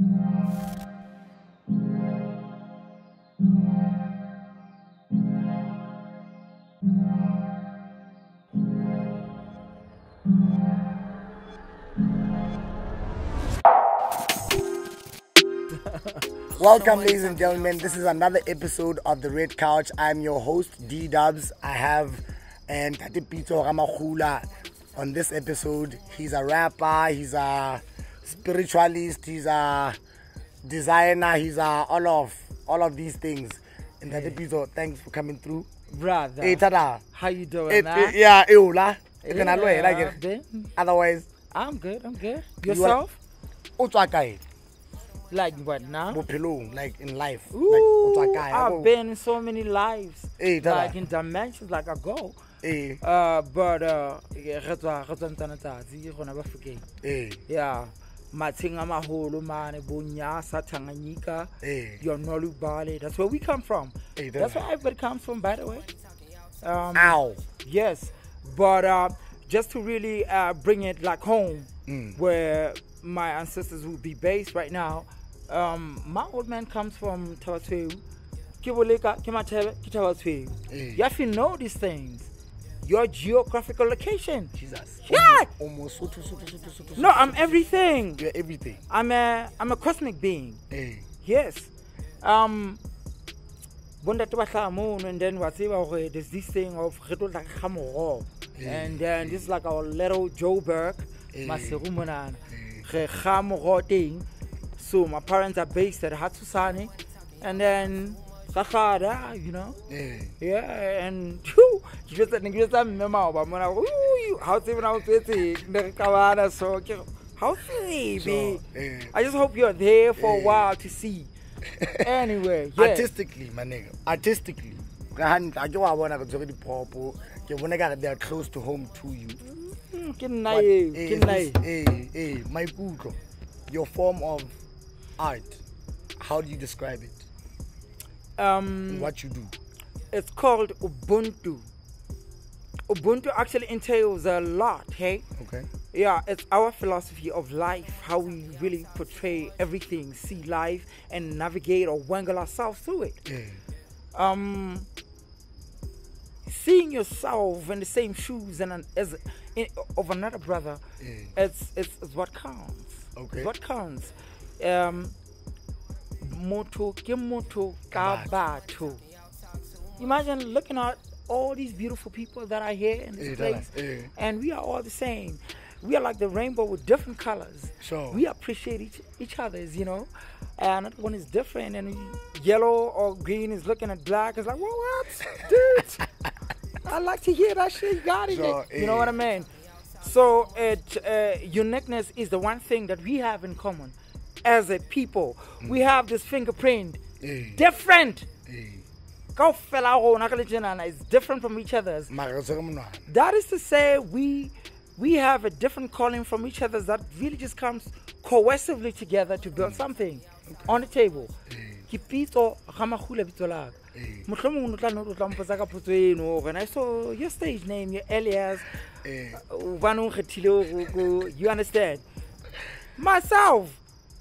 Welcome, ladies and gentlemen. This is another episode of the Red Couch. I'm your host, D'dubz. I have and Tati Pitso Ramakhula on this episode. He's a rapper, he's a spiritualist, he's a designer, he's a all of all of these things. And that Pitso, thanks for coming through. brother. Hey, tada. How you doing, It, it, yeah, ew, la. You can Yeah, like Otherwise, I'm good. I'm good. You are- Yourself? Like what now? Like in life. like Ooh, kae? I've been in so many lives, Hey, like in dimensions, like I go. Eh, Uh, but uh, yeah, re tswa re tswa ntsana tsatsi gona ba Phokeng. eh, Yeah, matsheng a maholo mane bonyasa Tanganyika, eh. your Nolubale. That's where we come from. Hey, That's where everybody comes from, by the way. Um, Ow. Yes, but uh, just to really uh, bring it like home, Mm. where my ancestors would be based right now. Um, my old man comes from Tawatsweu. Kiboleka, Kimatebe, Kitawatsweu. Eh. You have to know these things. Your geographical location. Jesus. Yeah. Almost, No, I'm everything. You're everything. I'm a I'm a cosmic being. Eh. Yes. Um bontate ba hlaha mono and then wa tseba hore there's this thing of re tlo tla ka moroho and then this is like our little Joburg Eh. maseru monana re kga moroho teng so my parents are based at Hatsusane and then Gahlada, you know Eh. yeah and phew, ke jwetsa ne ke jwetsa mme maoba mona "Ui, ha o tsebe na o tswetse ne re qabana so ke re, ha o tsebe eh. I just hope you're there for a Eh. while to see. anyway, yeah. Artistically, my nigga. Artistically. Ka hantle, ha ke wa bona re tshwere dipopo. Ke bona ekare they are close to home to you. Mm, ke nna eo, ke nna eo. eh, eh, maikutlo, your form of art, how do you describe it? Um, What you do? it's called Ubuntu. Ubuntu actually entails a lot, hey? Okay. Yeah, it's our philosophy of life, how we really portray everything, see life, and navigate or wangle ourselves through it. Eh. um seeing yourself in the same shoes and an, as in, of another brother Yeah. it's, it's it's what counts Okay. it's what counts um motho ke motho ka Ka batho imagine looking at all these beautiful people that are here in this place and we are all the same we are like the rainbow with different colors Sure. we appreciate each, each other's, you know. And another one is different, and yellow or green is looking at black. It's like, well, what, dude? I like to hear that shit. You got it. Sure, you know what I mean? So, it, uh, uniqueness is the one thing that we have in common as a people. We have this fingerprint, Eh. different. Kaofela ya rona ka le tjenana is different from each other's. Mara re tshwere monwana. That is to say, we we have a different calling from each other that really just comes cohesively together to build something on the table. Ke pitso ga magula bitso la ka. Eh. Mohlomong o tla no o tla mpotsa ka potso eno gore I saw your stage name, your alias, ubani o kgethile you understand? Myself,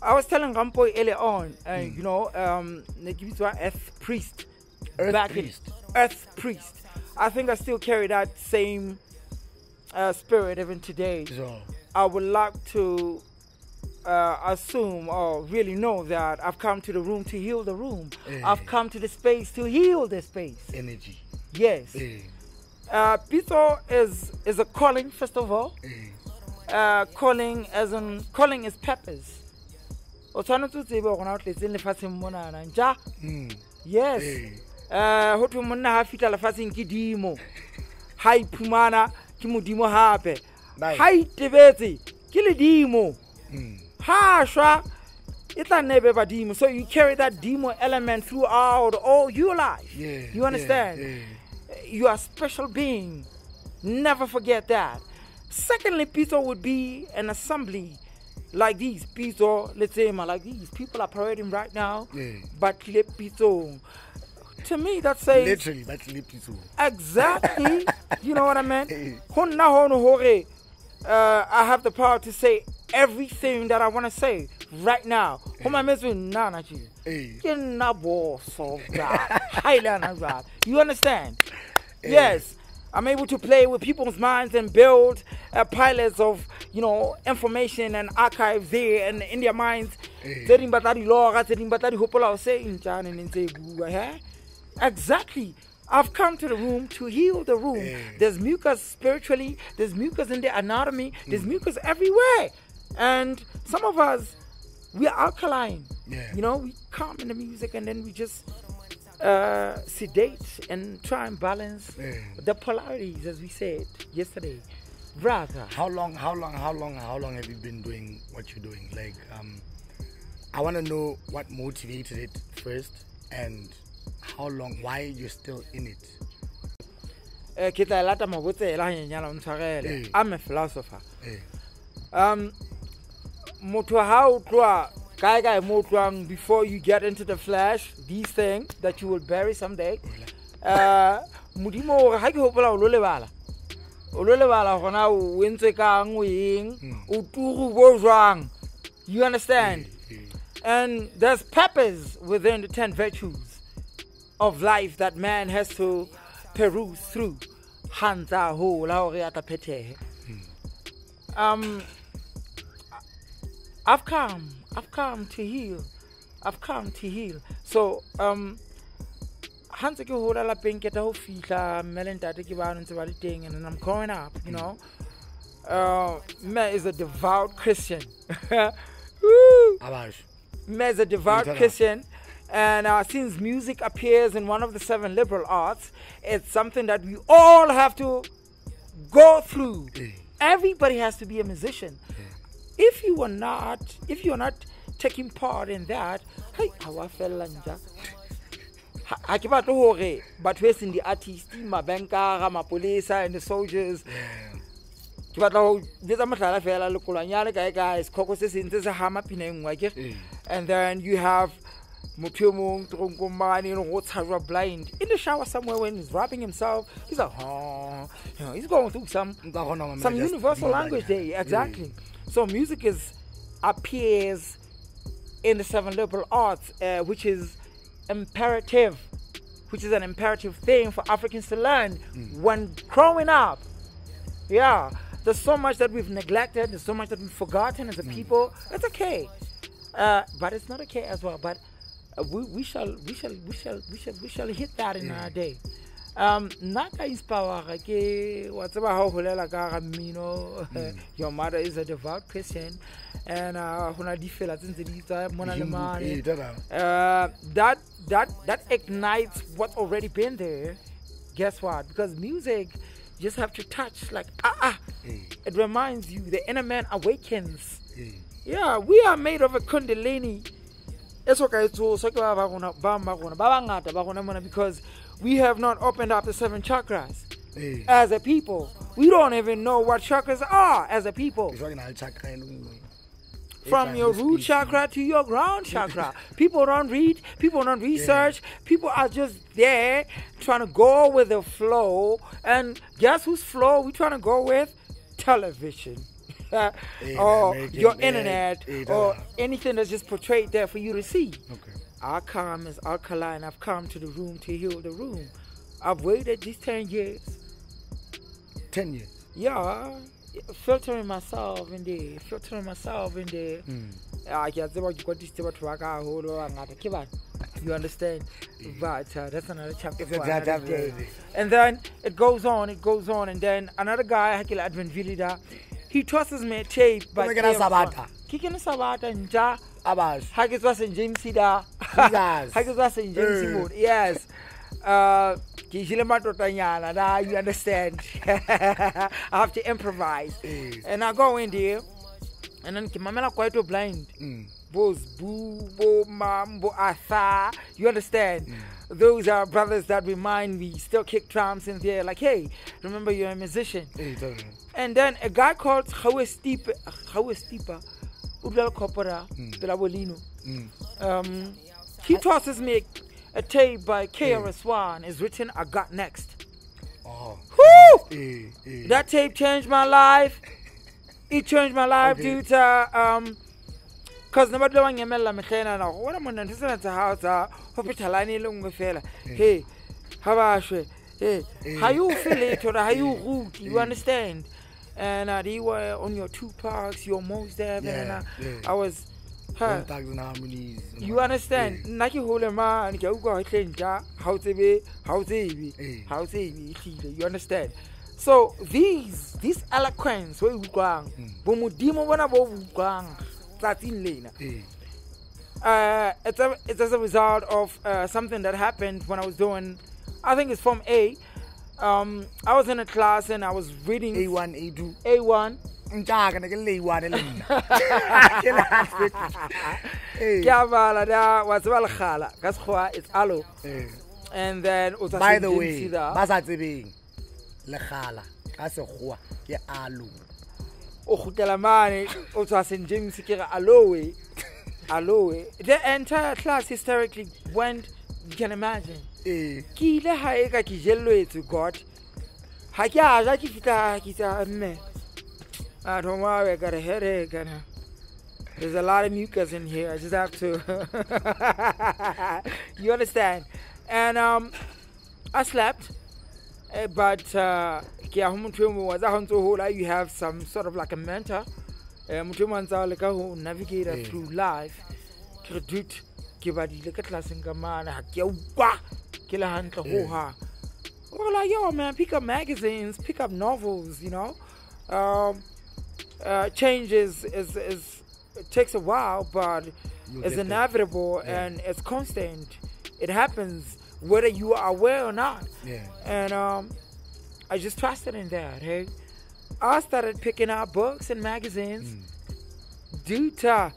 I was telling Rampo earlier on, uh, you know, um, ne ke bitswa Earth Priest. Earth Back Priest. In, Earth Priest. I think I still carry that same uh, spirit even today. So, I would like to uh, assume or really know that I've come to the room to heal the room. Eh. I've come to the space to heal the space. energy. Yes. Eh. Uh, Pitso is is a calling first of all. Eh. Uh, calling as in calling is purpose. O tshwanetse o tsebe gore na o tletseng lefatsheng monana nja Mm. yes Eh. uh, ho thwe monna ha fihla lefatsheng ke dimo ha iphumana ke modimo Nice. ha itebetse ke ledimo Mm. ha shwa e tla nne be badimo so you carry that demo element throughout all your life Yeah. you understand Yeah. you are a special being never forget that secondly peter would be an assembly like these pizza let's say ma, like these people are parading right now Yeah. but le pizza to me that says Literally, that's Lipizu. exactly you know what i mean. Ho nna hono hore, uh, i have the power to say everything that i want to say right now go mametse nna na tje Eh. ke nna boso jwale. Ha e le yana jwale. you understand yes i'm able to play with people's minds and build uh, pilots of you know information and archives there and in their minds tse ding ba tla di lora tse ding ba tla di hopola ho se ntjane ne ntse e bua he exactly I've come to the room to heal the room. Eh. There's mucus spiritually, there's mucus in the anatomy, there's mucus everywhere. And some of us, we are alkaline. Yeah. You know, we come in the music and then we just uh, sedate and try and balance Yeah. the polarities, as we said yesterday. Brother, How long? How long? How long? How long have you been doing what you're doing? Like, um, I want to know what motivated it first, and how long? Why you're still in it? eh, ke tla lata mabotsela hanyenyana o ntshwarele. Eh. I'm a philosopher. Eh, um motho ha o tloha kae kae mo o before you get into the flesh these things that you will bury someday uh modimo o re ha ke o lo lebala o lo lebala gona o kang o eng o bo jwang? You understand? Eh, and there's purpose within the 10 virtues of life that man has to peruse through. Hantsa hola hore a tla phethehe um I've come I've come to heal. I've come to heal. So um ha ntse ke hola lapeng ke ta ho fihla mme le ntate ke bano ntse ba le teng and I'm growing up you know uh mme is a devout Christian. Mme is a devout Christian. And uh, since music appears in one of the seven liberal arts, it's something that we all have to go through. Eh. Everybody has to be a musician. If you are not, if you are not taking part in that, hey, wa fella nja. Ha ke batle hore batho e seng di-artist mabankara mapolesa and the soldiers. Ke batla ho jetsa mohlala fela lekolwanyane kae kae sekhoko se seng se hama pina e nngwe akere Eh. and then you have motho e mong toronkong mane e leng hore o tshajwa blind. In the shower somewhere when he's rapping himself. He's like oh, you know, he's going through some Nka kgona ho some universal language there exactly. So music is appears in the seven liberal arts uh, which is imperative which is an imperative thing for africans to learn. When growing up yeah there's so much that we've neglected there's so much that we've forgotten as a people. It's okay. Uh, but it's not okay as well. But uh, we, we shall we shall we shall we shall we shall hit that in our day um nna ka inspire ke wa tseba ha o holela ka ga mmino your mother is a devout christian and uh hona di fela tse ntse di tsaya mona le mane uh, that that that ignites what's already been there. Guess what? Because music, you just have to touch like ah ah. Eh, It reminds you the inner man awakens. eh, Yeah, we are made of a kundalini. It's okay to so ke ba ba rona- ba ba rona- ba bangata ba rona mona because we have not opened up the seven chakras eh. as a people. We don't even know what chakras are as a people. Ke jwale ke na le chakra le nngwe. From your root chakra to your ground chakra. people don't read, people don't research, people are just there trying to go with the flow. And guess whose flow we trying to go with? Television. or American, your internet or anything that's just portrayed there for you to see. Okay. Our calm is alkaline. I've come to the room to heal the room. I've waited these 10 years. 10 years. Yeah, filtering myself in there, filtering myself in there. Mm. Ke a tseba ke kwatisitse batho ba ka haholo ba bangata ke bana you understand but uh, that's another chapter for another day. and then it goes on it goes on and then another guy hakela advent vilida he tosses me a tape Come again, KM Sabata. ne sabata ha ke tswa st james da Jesus. ha ke tswa st james Eh. mood yes uh ke jile matotanyana da you understand i have to improvise and i go in there and then ke mamela kwaito blind Mm. Bo's Boo, Bo Mam, Bo Atha. You understand? Those are brothers that remind me, still kick drums in there, like, hey, remember you're a musician. Eh. And then a guy called Hawe Stipa, Hawe Stipa, Udal Kopora, Pelabolino. Mm. Um, he tosses me a, tape by KRS1. It's written, I Got Next. Oh. Woo! Eh, eh. That tape changed my life. It changed my life Okay. due to um, cause ne ba tlo ba nyemelela metlhaena na go bona monna tsena tsa gao tsa go phethalane e le nngwe fela he ga bašwe e ga yo fe letho ga yo ruti you understand and uh, they were on your two parks your most there Yeah, and uh, yeah. i was huh, Bone Thugs and Harmonies. and you understand nna ke gole mane ke a utlwa gatlhentša ga o tsebe ga o tsebe Eh. ga o tsebe ehlile you understand so these this eloquence o e utlwang Mm. bo modimo bona bo bo utlwang tsatsing lena Eh, uh, it's, a, it's as a result of uh, something that happened when I was doing, I think it's from A. Um, I was in a class and I was reading A1, A2. A1. Ntjaka, ne ke le A1 e nna. Ke le half-wit. Ke a bala da wa tseba lekgala ka sekgowa it's and then o By the way, ba sa tsebeng legala ka sekgowa ke aloe. o kgutlela mane o tswa St James ke re aloe aloe the entire class hysterically went you can imagine. Ke ile gae ka ke jelletswe god. Ga ke a ja ke fitlha ke tsa mme a thomawe ka re here kana there's a lot of mucus in here i just have to you understand and um i slept eh, but uh, ke a ho motho mongwe wa tsa ga ntse o hola you have some sort of like a mentor eh, motho e mong a ntse a leka ho navigate Eh. through life ke re dut ke badile ka tlelaseng ka mane ga ke a utlwa ke le hantle Eh. hohang we're like, yo, man, pick up magazines, pick up novels, you know. Um, uh, change is, is, is it takes a while, but You'll it's inevitable Yeah. and it's constant. It happens whether you are aware or not. yeah. And um, I just trusted in that. Hey, I started picking up books and magazines. Duta.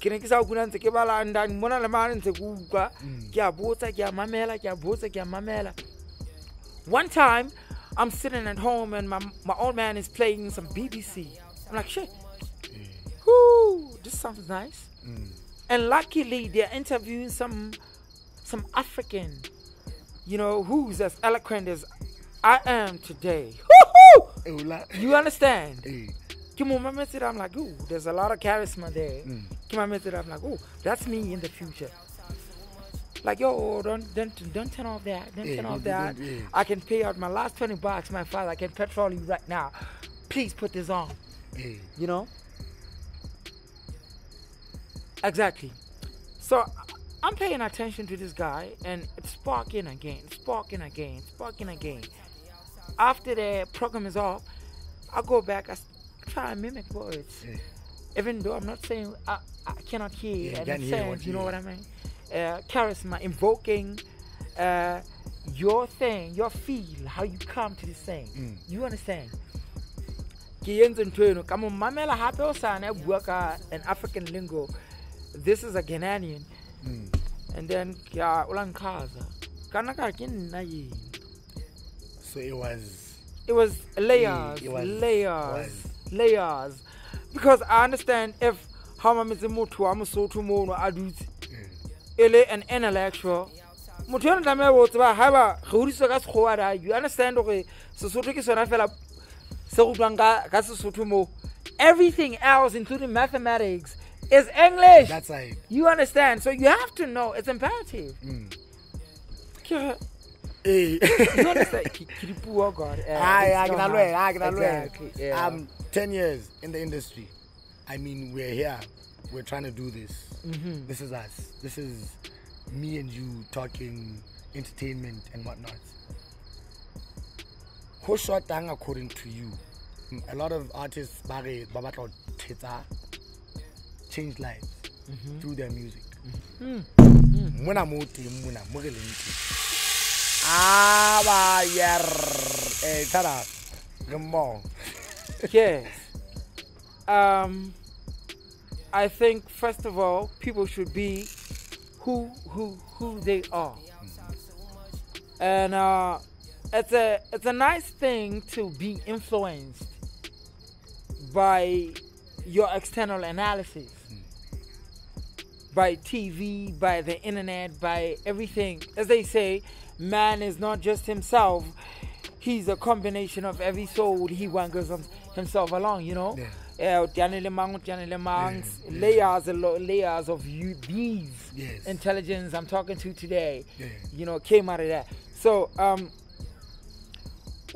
ke ne ke sa utlwa ntse ke bala ndang mona le mane ntse ke utlwa ke a botsa ke a mamela ke a botsa ke a mamela one time i'm sitting at home and my, my old man is playing some bbc i'm like shit Whoo, this sounds nice Mm. and luckily they're interviewing some some african you know who's as eloquent as i am today Woo-hoo! You understand mametse i'm like ooh there's a lot of charisma there Mm. i'm like ooh that's me in the future like yo don't don't don't turn off that don't Yeah, turn off that yeah. i can pay out my last 20 bucks my father i can petrol you right now please put this on. You know? Exactly. So i'm paying attention to this guy and it's sparking again sparking again sparking again. After the program is off i go back I try and mimic words. Eh. even though i'm not saying i, I cannot hear Yeah, and sounds, you know what i mean? Uh, charisma invoking uh, your thing your feel how you come to this thing Mm. you understand ke entse ntho eno ka mo mamela gape o sana bua ka an african lingo this is a ghananian Mm. and then ke a o lankgaza kana ka ke nna eno So it was. it was layers it was- layers was. layers because i understand if ha mametse motho wa mosotho mono a dutse eh, e le an intellectual motho yone tlameya bo tseba ga ba ge odiswa ka sekgowa da you understand gore sesotho ke sona fela se go utlwang ka ka sesotho mo everything else including mathematics is english That's like. you understand so you have to know it's imperative Mm. You understand Ke- ke God Aye, it's I can allow I can allow Exactly, yeah. Um, 10 years in the industry. I mean, we're here. We're trying to do this. Mhm. This is us. This is me and you talking entertainment and whatnot. How short down according to you? Mm, A lot of artists bare ba batla thetsa change lives through their music. Mona mo teng mona mo re leng teng. Ah ba yer eh tada. Re mmoho. yes. Um, I think first of all, people should be who who who they are, and uh, it's a it's a nice thing to be influenced by your external analysis, by TV, by the internet, by everything. As they say, man is not just himself; he's a combination of every soul he wangers him- himself along. You know. Yeah. uh, Tiane le mang, Tiane mang, layers, layers of you, these Yes. intelligence I'm talking to today, Yeah. you know, came out of that. So, um,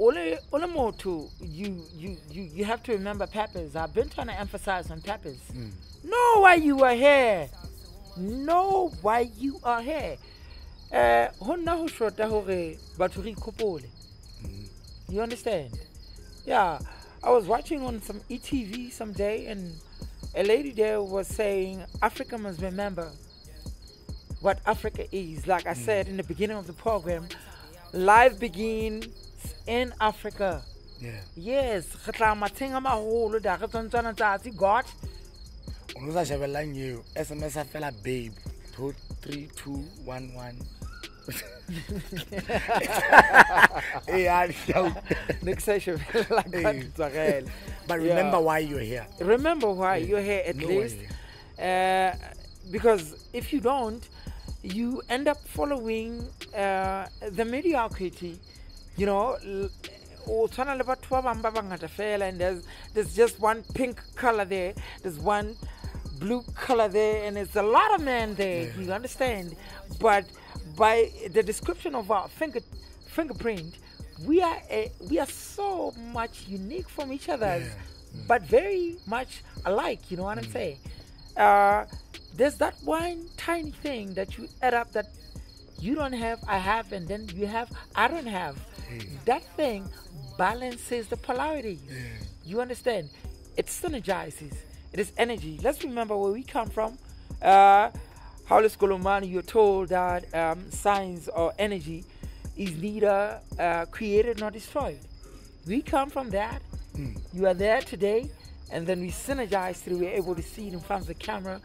Ole, Ole Motu, you, you, you, you have to remember Peppers. I've been trying to emphasize on Peppers. Mm. Know why you are here. Know why you are here. Uh, ho nna ho shota hore batho re ikgopole. Mm. You understand? Yeah. I was watching on some ETV some day and a lady there was saying Africa must remember what Africa is. Like I mm. said in the beginning of the program, life begins in Africa. Yeah. Yes, re tla matsheng a maholo da re tshwantswana tsatsi God. o sa shebellang eo sms a fela babe two three two one one Eh, yeah, yeah. Next session like that. Israel. but Yeah. remember why you're here Remember why you're here at No least. Uh, because if you don't, you end up following uh, the mediocrity. You know, o tshwana le batho ba bang ba bangata fela, and there's there's just one pink color there, there's one blue color there, and it's a lot of men there. Yeah. You understand? But by the description of our finger fingerprint, we are a, we are so much unique from each other, Yeah. but very much alike. You know what I'm saying? Uh, there's that one tiny thing that you add up that you don't have, I have, and then you have, I don't have. That thing balances the polarities. You understand? It synergizes. It is energy. Let's remember where we come from. Uh, Howlis Kolomani, you're told that um, science or energy is neither uh, created nor destroyed. We come from that. You are there today, and then we synergize through. We're able to see it in front of the camera,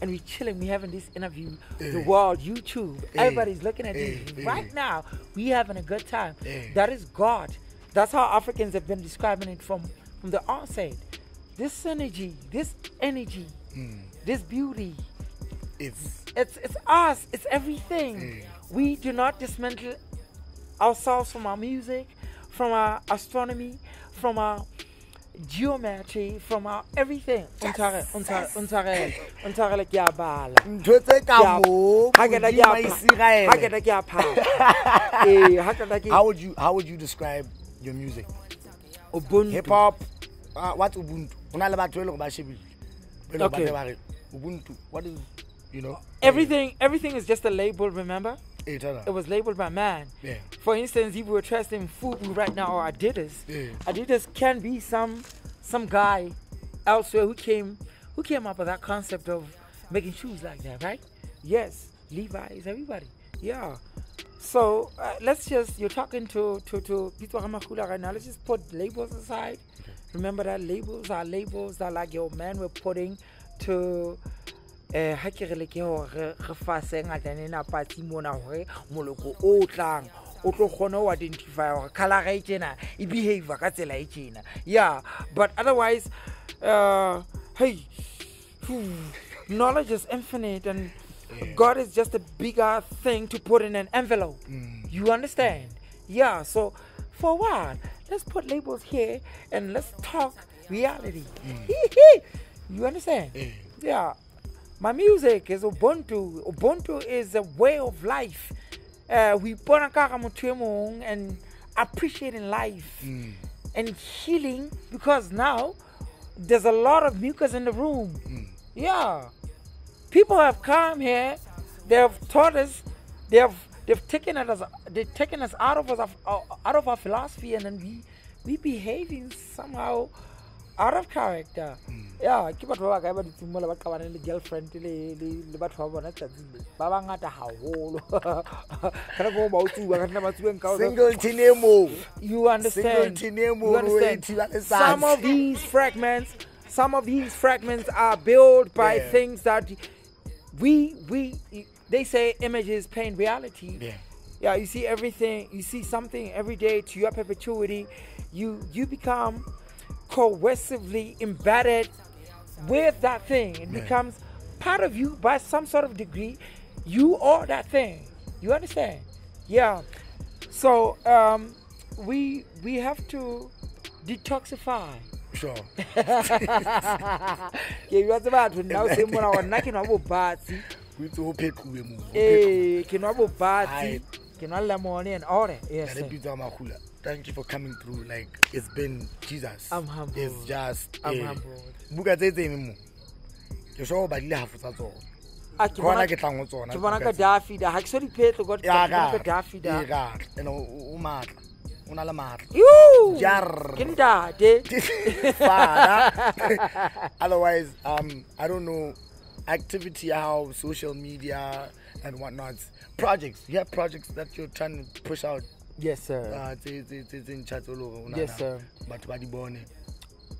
and we're chilling. We're having this interview. The world, YouTube, everybody's looking at eh, this eh. right now. we're having a good time. Eh. That is God. That's how Africans have been describing it from from the onset. This energy, this energy, this beauty, it's it's it's us. It's everything. We do not dismantle ourselves from our music, from our astronomy, from our geometry, from our everything. Untshware- untshware- untshwarele, untshwarele ke a bala. ntho tse ka Ke a- moo ha ke na ke Modimo a a pha- Iseraele. ha ke na ke a phala. Ee, ha ke na ke- how would you how would you describe your music Ubuntu. hip hop uh, what's ubuntu na le batho e leng ba shebile Ba leng hore ba Okay. ba re, ubuntu what is you know Everything, everything is just a label. Remember, It was labeled by man. yeah For instance, if we were testing Fubu right now or Adidas, Yeah. Adidas can be some some guy elsewhere who came who came up with that concept of making shoes like that, right? Yes, Levi's, everybody. Yeah. So uh, let's just you're talking to to to Pitso Ramakhula right now. Let's just put labels aside. Remember that labels are labels that like your man we're putting to eh ha ke re le ke hore re fase ngatane na mona hore moloko o tlang o tlo kgona ho identify hore color e tjena e behave ka tsela e tjena. Yeah but otherwise uh hey knowledge is infinite and god is just a bigger thing to put in an envelope. You understand? Yeah so for what? Let's put labels here and let's talk reality. You understand? Yeah my music is ubuntu. Ubuntu is a way of life. Uh, we ipona ka ga motho e and appreciating life mm. and healing because now there's a lot of mucus in the room. Mm. Yeah. People have come here. They have taught us. They have they've taken us they've taken us out of us out of our philosophy and then we we behaving somehow out of character mm. Yeah ke batho ba ba kae ba dutseng mola ba qabaneng le girlfriend le batho ba bona tsatsing le ba bangata haholo. Kana go ba utsuwa kana ba tsuweng ka singleton e moo you understand? Singleton you understand? thiba letsatsi. some of these fragments some of these fragments are built by Yeah. things that we we they say images paint reality. Yeah. yeah you see everything you see something every day to your perpetuity. You you become coercively embedded with that thing it Yeah. becomes part of you by some sort of degree. You are that thing. You understand? Yeah. So um we we have to detoxify. Sure. Ke jwatse batho nna o seng mona gore nna ke nwa bobatsi o itse o phetloe moo ee ke nwa bobatsi Aye. ke nwa lemon and ore yes Tade sir. Pitso Magula, thank you for coming through like it's been jesus I'm humbled. it's just I'm eh, humbled. buka tse tsene mo ke sure o badile half tsa tsona Ah, ke bona- ke tlang ho tsona ke bona ka tse. dafida ga ke so Ya ke bona ka dafida e ka and o matla o na le matla Yoo! Jarr. ke ntate Father. otherwise um i don't know activity how social media and whatnot projects you have projects that you're trying to push out yes sir. Uh, tse ntšha tse e o Yes, sir. batho ba di bone.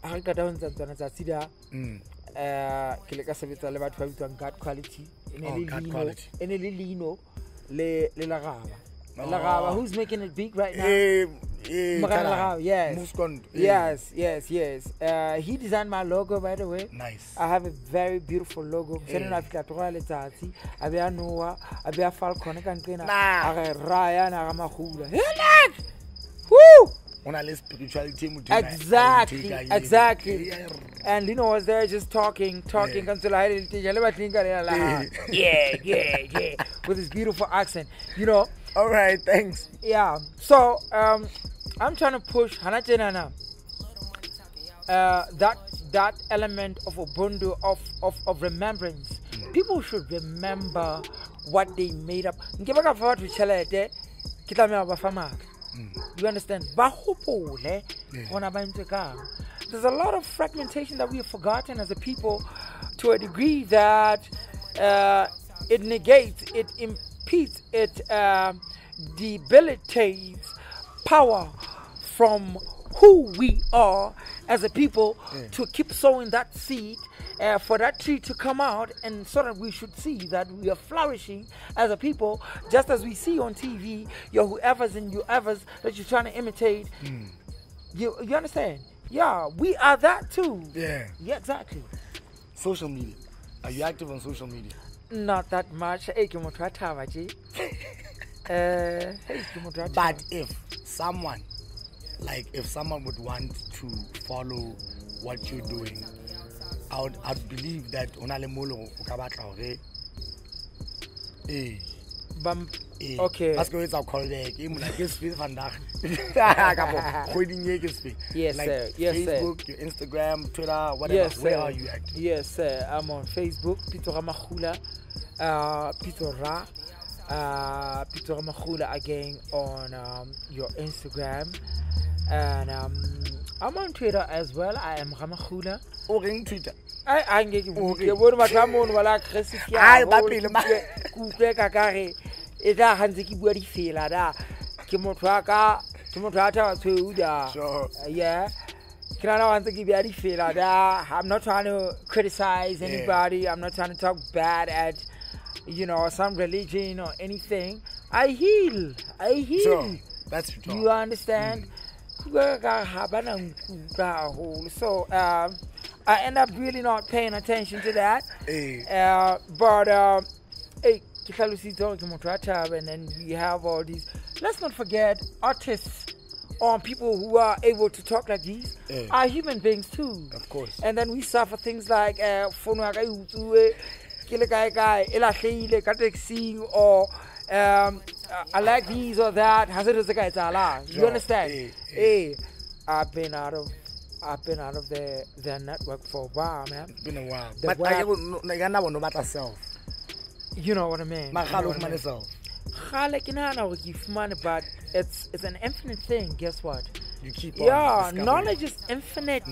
Ga re qata go ntsha tsona tsatsi da Mm. um ke le ka sebetsa le batho ba bitswang guard quality. E ne Oh, le leino e le lino Oh. who's making it big right now Eh, eh, yes. Muskond, eh, yes yes yes uh, he designed my logo by the way nice I have a very beautiful logo. Msene na fika toga letsatsi, a be a Noah, a a Falcon ka nqena. Nah. A re Ryan a ga. Helak! Woo! le spirituality a- a Exactly, a exactly. And Lino was there just talking, talking Yeah. until I didn't le batleng ka lela. Eh. Yeah, yeah, yeah. With his beautiful accent. You know, all right thanks yeah. So, um, I'm trying to push hana tjena na. Uh, that that element of ubuntu of, of of remembrance. People should remember what they made up. Nke ba ka fa batho tjhelete, ke tlameha ba fa maka. You understand? Ba hopole Yeah. gona ba ntse kang. There's a lot of fragmentation that we have forgotten as a people to a degree that uh, it negates, it impedes, it uh, debilitates power from who we are as a people to keep sowing that seed uh, for that tree to come out and so that we should see that we are flourishing as a people. Just as we see on tv your whoever's and whoever's that you're trying to imitate. You, you understand? Yeah we are that too. Yeah. Yeah exactly. Social media. Are you active on social media? Not that much hey ke motho a thaba tje hey, ke motho a but if someone like if someone would want to follow what you're doing i would i'd believe that o na le mo leng o ka batla hore eh Bam- eh okay. Ba se ka etsa callback e mona ke se vandag kapo kgweding e ke se Yes, like sir. Yes, sir. facebook your instagram twitter whatever. Yes where sir. are you active yes sir. i'm on facebook pitso ramakhula uh pitso ra uh pitso ramakhula again on um, your instagram. And um i'm on twitter as well. I am ramakhula o reng twitter. Ai a nke ke Okay. ke bone batho ba mono ba la aggressive ke Ai, haholo, ba ke pele, ma- utlwe- ka kare e tla ga ntse ke bua difela da ke motho a ka ke motho a thaba tshweu da yeah. Ke nana ga ntse ke bua difela da i'm not trying to criticize Yeah. anybody. I'm not trying to talk bad at you know some religion or anything i heal i heal. Sure. That's your you understand? Kuka ka ha ba na nkutlwa haholo. so um, i end up really not paying attention to that. Eh uh, but um, hey, ke hlalositse hore ke motho a and then we have all these let's not forget artists or people who are able to talk like these Yeah. are human beings too. Of course. And then we suffer things like uh, phone ya ka utsuwe ke le kae kae e lahlehile ka taxing or um, I like these or that. Ha se dilo tse ka etsahalang you understand? Eh, hey I've been out of I've been out of the the network for a while man. It's been a while. The but web- I go na yana bona batla self you know what I mean. Ma You know what I mean? self. Kgale ke nahana hore fumane but it's it's an infinite thing guess what? You keep on yeah knowledge is infinite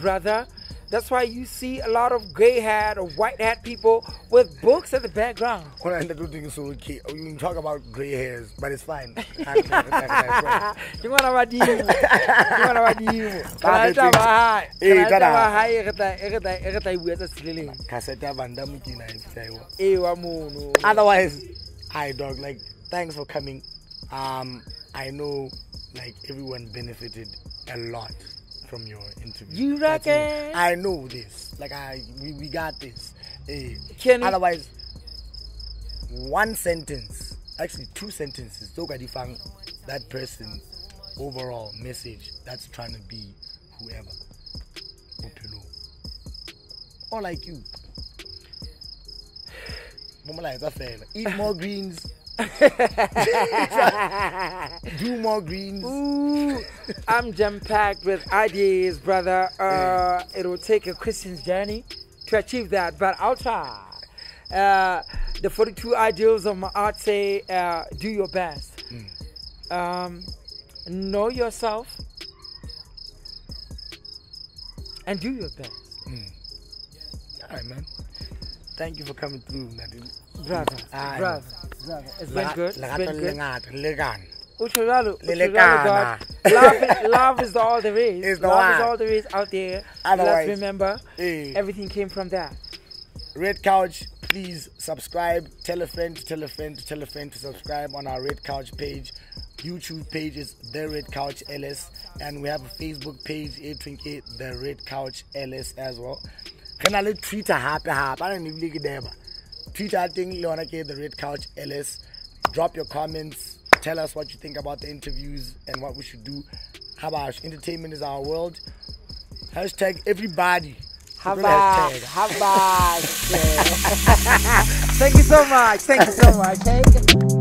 brother that's why you see a lot of gray hat or white hat people with books at the background. When I don't think so okay you can talk about gray hairs but it's fine. Badimo ke ngwana badimo Ba Kana retseng. taba hae Eh, kana taba hae e re tla e re tla e re tla e bua tsatsi le leng cassette ya Van Damme ke na e tsaya e wa mono. Otherwise hi dog. Like thanks for coming. Um i know like everyone benefited a lot from your interview. You reckon? i know this. Like i we, we got this. Eh, Can otherwise one sentence actually two sentences so got find that person overall message that's trying to be whoever. Bophelong or like you. Mo molaetsa fela eat more greens do more greens Ooh, I'm jam packed with ideas, brother. Uh, It will take a Christian's journey to achieve that, but I'll try. Uh, the 42 ideals of my art say uh, do your best, um, know yourself, and do your best. all right man thank you for coming through Nadine. Brother, Aye. brother, brother. It's been good. It's been good. lengata le lekane Utsho jalo, Le utsho jalo, God. lekana. Love, is- love is all there is. The love is all there is out there. Otherwise- Let's remember, Eh. everything came from that. Red Couch, please subscribe. Tell a friend tell a friend tell a friend to subscribe on our Red Couch page. YouTube page is The Red Couch LS, and we have a Facebook page, A20, The Red Couch LS as well. Can I let Twitter happy happy? I don't even like it Twitter thing, Leona K, The Red Couch LS. Drop your comments. Tell us what you think about the interviews and what we should do. Habash, entertainment is our world. Hashtag everybody. Hashtag. habak. Thank you so much. Thank you so much. Okay.